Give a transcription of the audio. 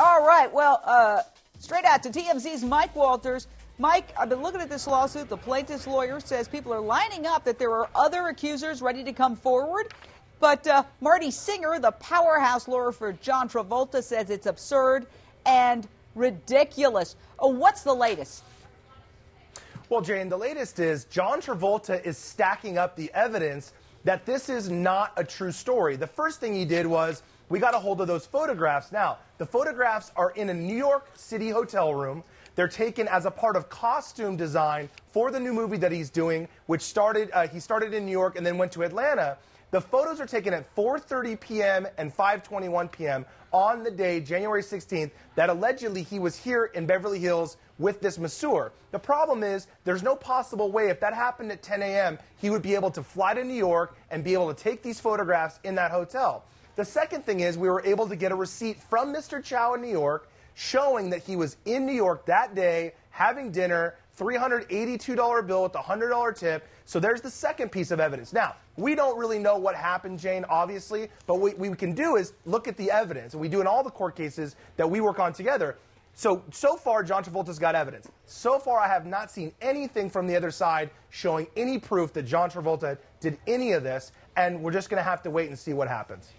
All right. Well, uh, straight out to TMZ's Mike Walters. Mike, I've been looking at this lawsuit. The plaintiff's lawyer says people are lining up, that there are other accusers ready to come forward. But uh, Marty Singer, the powerhouse lawyer for John Travolta, says it's absurd and ridiculous. Oh, what's the latest? Well, Jane, the latest is John Travolta is stacking up the evidence that this is not a true story. The first thing he did was we got a hold of those photographs. Now, the photographs are in a New York City hotel room. They're taken as a part of costume design for the new movie that he's doing, which started, uh, he started in New York and then went to Atlanta. The photos are taken at 4:30 p.m. and 5:21 p.m. on the day, January 16th, that allegedly he was here in Beverly Hills with this masseur. The problem is there's no possible way if that happened at 10 a.m. he would be able to fly to New York and be able to take these photographs in that hotel. The second thing is we were able to get a receipt from Mr. Chow in New York showing that he was in New York that day having dinner, $382 bill with a $100 tip. So there's the second piece of evidence. Now, we don't really know what happened, Jane, obviously, but what we can do is look at the evidence, and we do in all the court cases that we work on together. So, so far, John Travolta's got evidence. So far, I have not seen anything from the other side showing any proof that John Travolta did any of this, and we're just going to have to wait and see what happens.